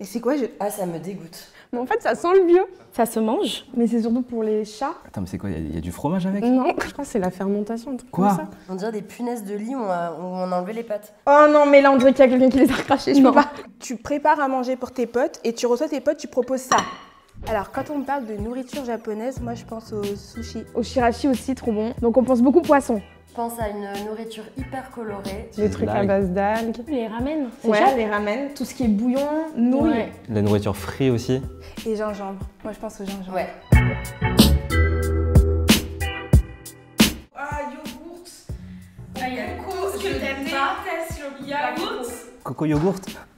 Mais c'est quoi je... Ah, ça me dégoûte. Mais en fait, ça sent le vieux. Ça se mange Mais c'est surtout pour les chats. Attends, mais c'est quoi Il y a- il y, a du fromage avec? Non, je crois que c'est la fermentation. un truc Quoi? comme ça. On dirait des punaises de lit où on a, où on a enlevé les pattes. Oh non, mais là, on dirait qu'il y a quelqu'un qui les a recrachés. Je Non. peux pas. Tu prépares à manger pour tes potes et tu reçois tes potes, tu proposes ça. Alors, quand on parle de nourriture japonaise, moi je pense au sushi. Au shirashi aussi, trop bon. Donc on pense beaucoup poisson. Pense à une nourriture hyper colorée. Les trucs à base d'algues. Les ramen. Ouais, les ramen, tout ce qui est bouillon, nouilles. Ouais. La nourriture frite aussi. Et gingembre. Moi je pense au gingembre. Ouais. Ah, yogourt. Ah, il y a coco, je déteste le yaourt. Coco yogourt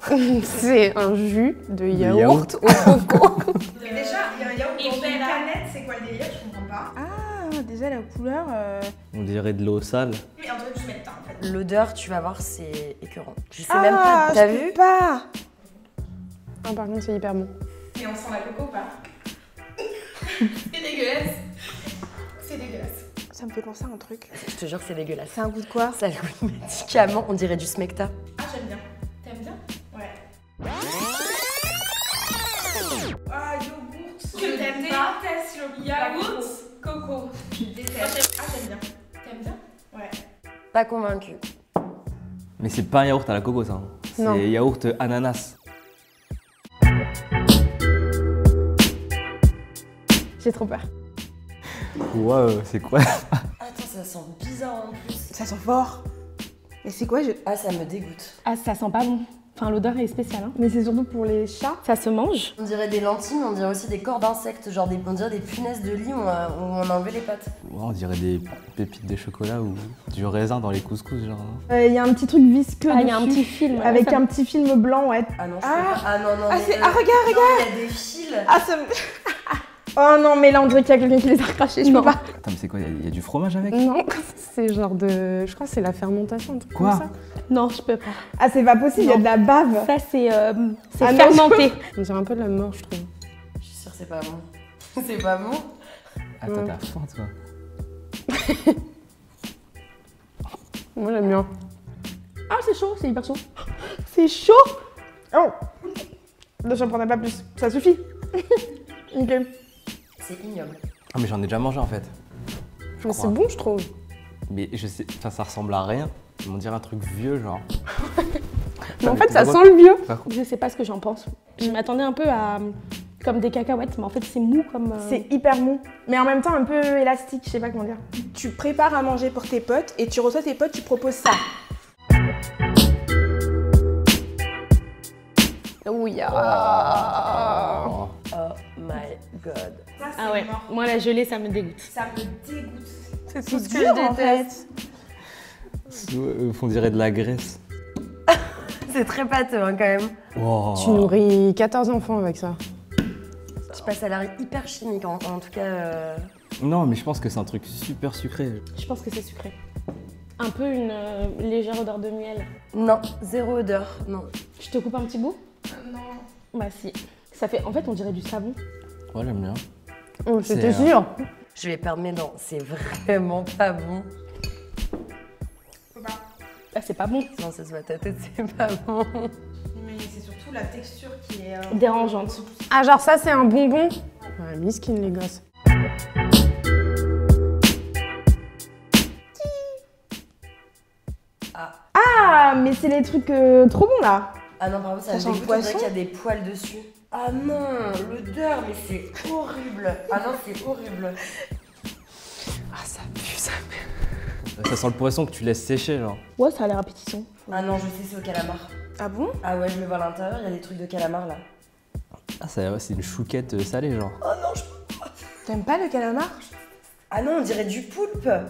C'est un jus de yaourt, yaourt. au coco. Déjà, il y a un yaourt dans une canette, c'est quoi le délire Je comprends pas. Ah, déjà la couleur. euh, On dirait de l'eau sale. Mais on dirait que je mets en fait. L'odeur, tu vas voir, c'est écœurant. Je sais Ah, même pas. T'as je vu peux pas. Ah, par contre, c'est hyper bon. Et on sent la coco ou pas? C'est dégueulasse. C'est dégueulasse. Ça me fait penser à un truc. Je te jure, c'est dégueulasse. C'est un goût de quoi? Ça a le goût de médicament, on dirait du smecta. Ah, j'aime bien. T'aimes bien? Ouais. Ah, yogourt. Déteste le yaourt. Ah, j'aime bien. T'aimes bien Ouais. Pas convaincu. Mais c'est pas un yaourt à la coco, ça. hein. Non. C'est yaourt ananas. J'ai trop peur. Wow, c'est quoi? Attends, ça sent bizarre en plus. Ça sent fort. Mais c'est quoi je... Ah, ça me dégoûte. Ah, ça sent pas bon. Enfin, l'odeur est spéciale. Hein. Mais c'est surtout pour les chats. Ça se mange. On dirait des lentilles, mais on dirait aussi des corps d'insectes, genre des, on dirait des punaises de lit où on a, où on a enlevé les pattes. Ouais, On dirait des pépites de chocolat ou du raisin dans les couscous, genre. hein. Euh, Il y a un petit truc visqueux Ah, il y a un petit film. ouais, Avec ça- un petit film blanc, ouais. Ah non, Ah. pas. Ah non, non, Ah, mais, euh, ah, regarde, regarde il y a des fils. Ah, ça me... Oh non, mais là, on dirait qu'il y a quelqu'un qui les a recrachés. Je Non. peux pas. Attends, mais c'est quoi Il y a- il y, a du fromage avec? Non, c'est genre de. Je crois que c'est la fermentation, un truc Quoi? comme ça. Non, je peux pas. Ah, c'est pas possible, il y a de la bave. Ça, c'est euh, c'est Ah non, fermenté. On dirait un peu de la mort, je trouve. Je suis sûre que c'est pas bon. c'est pas bon? Attends, Ouais. t'as faim, toi. Moi, j'aime bien. Ah, c'est chaud, c'est hyper chaud. C'est chaud? Oh Là, j'en prenais pas plus. Ça suffit. ok. C'est ignoble. Ah, mais j'en ai déjà mangé en fait. Je Mais c'est bon, je trouve. Mais je sais. Enfin, ça ressemble à rien. On dirait un truc vieux, genre. Mais en fait, ça sent le vieux. Je sais pas ce que j'en pense. Je m'attendais un peu à comme des cacahuètes, mais en fait, c'est mou comme. euh, C'est hyper mou. Mais en même temps, un peu élastique, je sais pas comment dire. Tu prépares à manger pour tes potes et tu reçois tes potes, tu proposes ça. Oui. Oh god. Ah ouais. Moi, la gelée, ça me dégoûte. Ça me dégoûte. C'est tout ce que je déteste. Euh, On dirait de la graisse. C'est très pâteux hein, quand même. Wow. Tu nourris 14 enfants avec ça. Je sais pas, ça a l'air hyper chimique en, en tout cas. euh, Non, mais je pense que c'est un truc super sucré. Je pense que c'est sucré. Un peu une euh, légère odeur de miel. Non, zéro odeur. Non. Je te coupe un petit bout? Non. Bah si. Ça fait, en fait, on dirait du savon. Ouais, j'aime bien. Oh, C'est, c'était euh, sûr. Je vais perdre mes dents. C'est vraiment pas bon. Ah, c'est pas bon. Non, ça se voit ta tête, c'est pas bon. Mais c'est surtout la texture qui est... euh, Dérangeante. Ah, genre ça, c'est un bonbon? Ouais, miskin, les gosses. Ah. Ah, mais c'est les trucs euh, trop bons, là. Ah non, par contre, ça, Ça me sent le dégoûte. Qu'il y a des poils dessus. Ah non, l'odeur, mais c'est horrible. Ah non, c'est horrible. Ah, ça pue, ça Ça sent le poisson que tu laisses sécher, genre. Ouais, ça a l'air appétissant. Ah non, je sais, c'est au calamar. Ah bon? Ah ouais, je le vois à l'intérieur, il y a des trucs de calamar là. Ah, ça, ouais, c'est une chouquette euh, salée, genre. Oh non, je... T'aimes pas le calamar? Ah non, on dirait du poulpe. Ah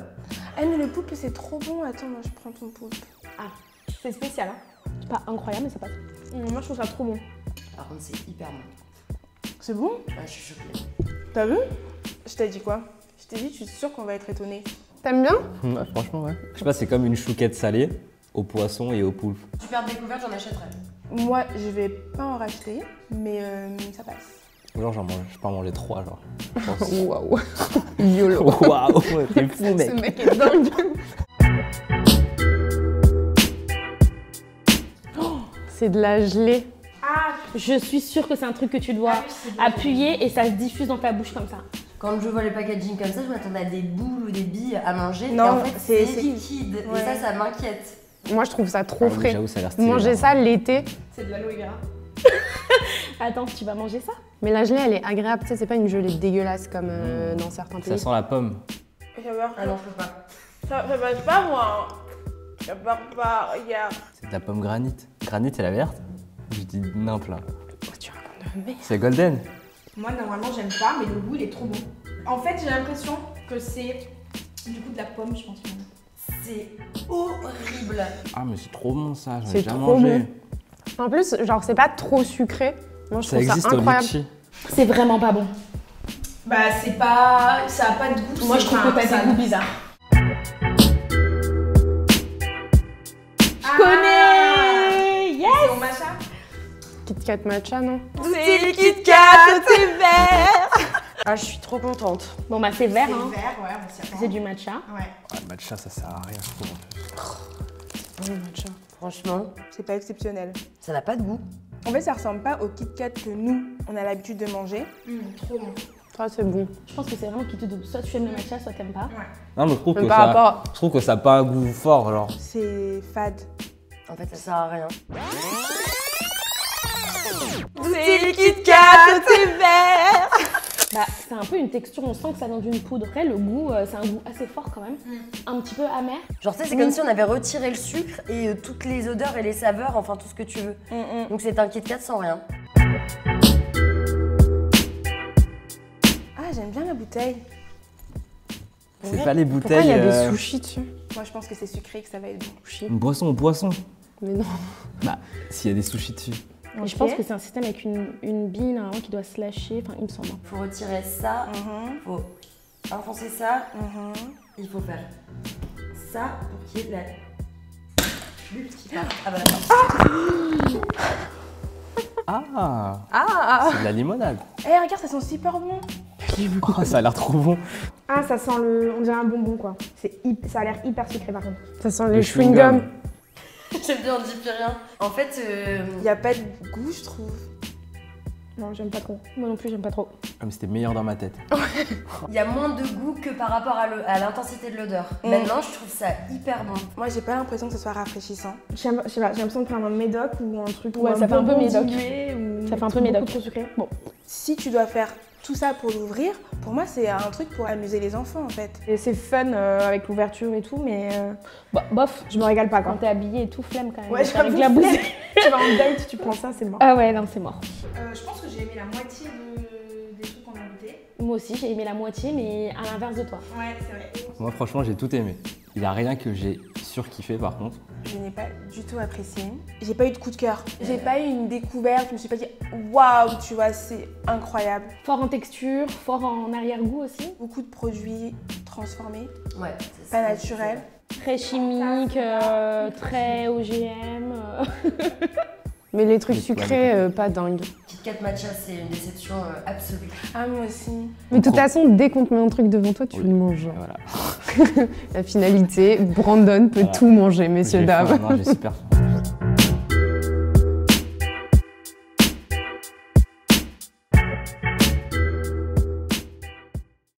mais le poulpe c'est trop bon. Attends, moi je prends ton poulpe. C'est spécial, hein. C'est pas incroyable, mais ça passe. Moi, je trouve ça trop bon. Par contre, c'est hyper bon. C'est bon? Ah, je suis choquée. T'as vu? Je t'ai dit quoi? Je t'ai dit, je suis sûre qu'on va être étonnés. T'aimes bien? Ouais, franchement, ouais. Je sais pas, c'est comme une chouquette salée au poisson et au poulpe. Super découverte, j'en achèterai. Moi, je vais pas en racheter, mais euh, ça passe. Genre, j'en mange, je peux en manger trois, genre. Waouh. YOLO. Waouh, t'es fou, Ce mec. mec est dingue. C'est de la gelée. Ah je suis sûre que c'est un truc que tu dois Ah appuyer et ça se diffuse dans ta bouche comme ça. Quand je vois les packaging comme ça, je m'attendais à des boules ou des billes à manger. Non, et en fait, c'est- liquide. Ouais. Et ça, ça m'inquiète. Moi, je trouve ça trop Ah frais. J'avoue, ça stylé. Manger hein. ça l'été. C'est de l'aloe vera. Attends, tu vas manger ça? Mais la gelée, elle est agréable. Tu sais, c'est pas une gelée dégueulasse comme euh, dans certains Ça pays. sent la pomme. Ah non, je peux pas. Ça, ça passe pas, moi. Ça part pas, regarde. C'est de la pomme granit. Granit, elle est verte Je dis nimp là. tu de merde. C'est golden. Moi, normalement, j'aime pas, mais le goût, il est trop bon. En fait, j'ai l'impression que c'est du coup de la pomme, je pense. C'est horrible. Ah, mais c'est trop bon ça. J'en ai C'est déjà trop mangé. En plus, genre, c'est pas trop sucré. Moi, je Ça trouve existe ça au incroyable. C'est vraiment pas bon. Bah, c'est pas. Ça a pas de goût. Moi, je trouve pas- que t'as ça a des goûts bizarres. Ah, Connais Kit Kat matcha, non C'est le Kit Kat, c'est vert Ah, je suis trop contente. Bon, bah, c'est vert, C'est hein. vert, ouais, on s'y attend. C'est du matcha. Ouais. Ah, le matcha, ça sert à rien, je trouve. Oh, matcha. Franchement, C'est pas exceptionnel. ça n'a pas de goût. En fait, ça ressemble pas au Kit Kat que nous, on a l'habitude de manger. Hum, trop bon. Ça, c'est bon. Je pense que c'est vraiment qui te double. Soit tu aimes le matcha, soit t'aimes pas? Non, mais je trouve, que par ça, rapport- je trouve que ça a pas un goût fort, genre. C'est fade. En fait, ça sert à rien. C'est le Kit Kat, c'est vert Bah, c'est un peu une texture, on sent que ça vient d'une poudre. Après, le goût, euh, c'est un goût assez fort quand même. Un petit peu amer. Genre, tu sais, c'est comme si on avait retiré le sucre et euh, toutes les odeurs et les saveurs, enfin tout ce que tu veux. Donc c'est un Kit Kat sans rien. Ah, j'aime bien la bouteille. C'est pas les bouteilles. Pourquoi il y a euh, des sushis dessus? Moi, je pense que c'est sucré que ça va être bon. Une boisson au poisson. Mais non. Bah, s'il y a des sushis dessus. Et je pense que c'est un système avec une, une bille normalement qui doit se lâcher. Enfin, il me semble. hein. Faut retirer ça, Mhm, faut enfoncer ça, mhm. il faut faire ça pour qu'il y ait de la bulle qui part. Ah bah d'accord. Ah Ah, C'est de la limonade. Eh, regarde, ça sent super bon. Oh, ça a l'air trop bon. Ah, ça sent le. On dirait un bonbon, quoi. C'est Ça a l'air hyper sucré, par contre. Ça sent Le les chewing-gum. J'aime bien, on dit plus rien. En fait, euh, Il n'y a pas de goût, je trouve. Non, j'aime pas trop. Moi non plus, j'aime pas trop. Ah, mais c'était meilleur dans ma tête. il y a moins de goût que par rapport à le- à l'intensité de l'odeur. Mm. Maintenant, je trouve ça hyper bon. Moi, j'ai pas l'impression que ce soit rafraîchissant. Je sais pas, j'ai l'impression de prendre un médoc ou un truc. Ouais, ou ça fait un peu médoc. ou Ça fait un peu médoc. trop sucré. Bon, si tu dois faire tout ça pour l'ouvrir, pour moi, c'est un truc pour amuser les enfants, en fait. Et c'est fun euh, avec l'ouverture et tout, mais euh, Bah, bof. je me régale pas, Quand t'es habillé et tout, flemme quand même. Ouais, Avec la bouse. tu vas en date, tu prends ça, c'est mort. Ah ouais, non, c'est mort. Euh, je pense que j'ai aimé la moitié de... des trucs qu'on a goûté. Moi aussi, j'ai aimé la moitié, mais à l'inverse de toi. Ouais, c'est vrai. Moi, franchement, j'ai tout aimé. Il y a rien que j'ai surkiffé par contre. Je n'ai pas du tout apprécié. J'ai pas eu de coup de cœur. J'ai pas eu une découverte. Je me suis pas dit waouh, tu vois, c'est incroyable. Fort en texture, fort en arrière-goût aussi. Beaucoup de produits transformés, Ouais. c'est pas ça. naturels. Très chimique, euh, très OGM. euh. Mais les trucs sucrés, euh, pas dingue. Kit Kat matcha, c'est une déception euh, absolue. Ah, moi aussi. Mais de toute façon, dès qu'on te met un truc devant toi, tu Oui. le manges. Voilà. La finalité, Brandon peut Voilà. tout manger, messieurs, dames. faim, non, faim.